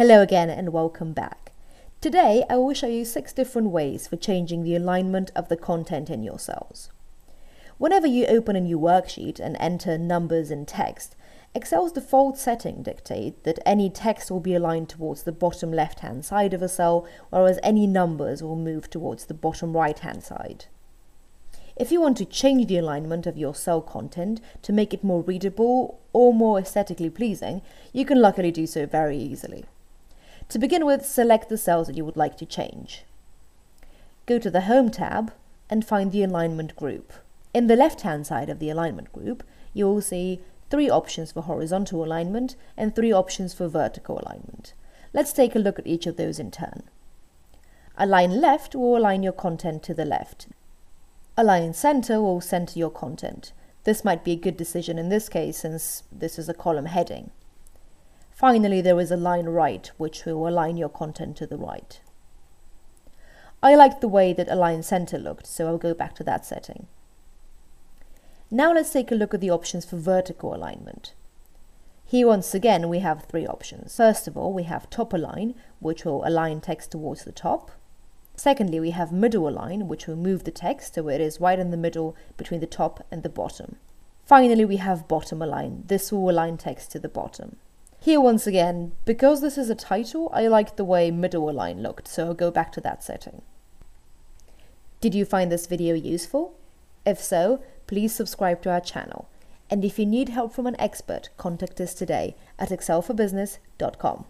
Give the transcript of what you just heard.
Hello again and welcome back. Today I will show you six different ways for changing the alignment of the content in your cells. Whenever you open a new worksheet and enter numbers and text, Excel's default setting dictate that any text will be aligned towards the bottom left hand side of a cell, whereas any numbers will move towards the bottom right hand side. If you want to change the alignment of your cell content to make it more readable or more aesthetically pleasing, you can luckily do so very easily. To begin with, select the cells that you would like to change. Go to the Home tab and find the Alignment group. In the left-hand side of the Alignment group, you will see three options for horizontal alignment and three options for vertical alignment. Let's take a look at each of those in turn. Align left will align your content to the left. Align center will center your content. This might be a good decision in this case since this is a column heading. Finally, there is align right, which will align your content to the right. I liked the way that align center looked, so I'll go back to that setting. Now let's take a look at the options for vertical alignment. Here once again we have three options. First of all, we have top align, which will align text towards the top. Secondly, we have middle align, which will move the text so it is right in the middle between the top and the bottom. Finally, we have bottom align. This will align text to the bottom. Here once again, because this is a title, I like the way middle align looked, so I'll go back to that setting. Did you find this video useful? If so, please subscribe to our channel. And if you need help from an expert, contact us today at excel4business.com.